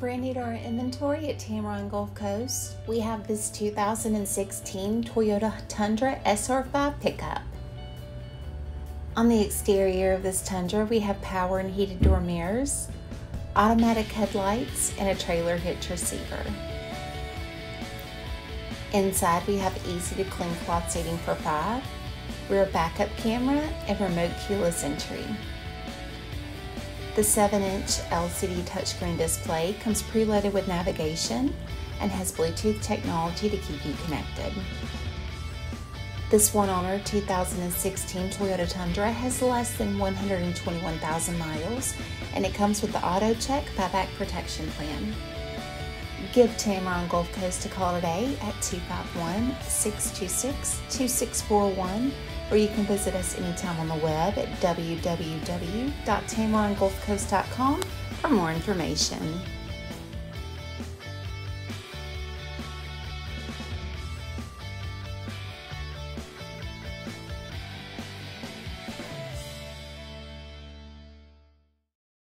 Brand new to our inventory at Tameron Gulf Coast, we have this 2016 Toyota Tundra SR5 pickup. On the exterior of this Tundra, we have power and heated door mirrors, automatic headlights, and a trailer hitch receiver. Inside, we have easy to clean cloth seating for five, rear backup camera, and remote keyless entry. The 7-inch LCD touchscreen display comes preloaded with navigation and has Bluetooth technology to keep you connected. This one-owner 2016 Toyota Tundra has less than 121,000 miles and it comes with the Auto Check buyback protection plan. Give Tameron Gulf Coast a call today at 251 626 2641 or you can visit us anytime on the web at www.tamerongulfcoast.com for more information.